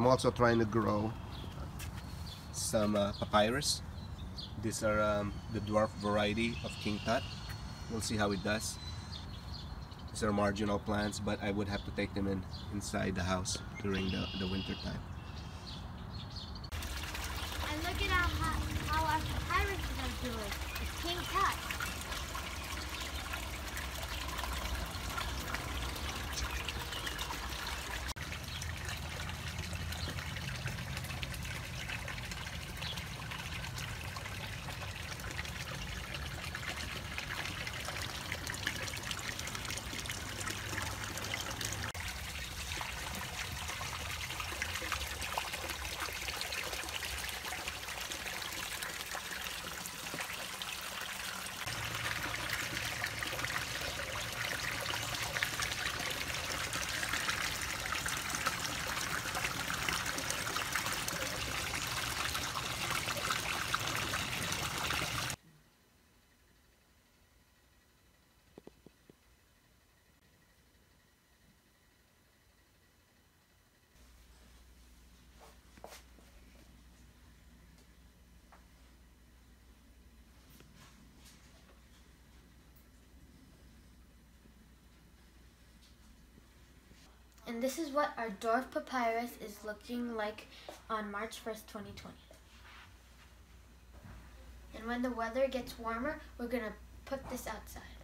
I'm also trying to grow some uh, papyrus. These are um, the dwarf variety of king tut. We'll see how it does. These are marginal plants, but I would have to take them in inside the house during the, the winter time. And look at how, how, our papyruses are doing. It's king tut. And this is what our dwarf papyrus is looking like on March 1st, 2020. And when the weather gets warmer, we're going to put this outside.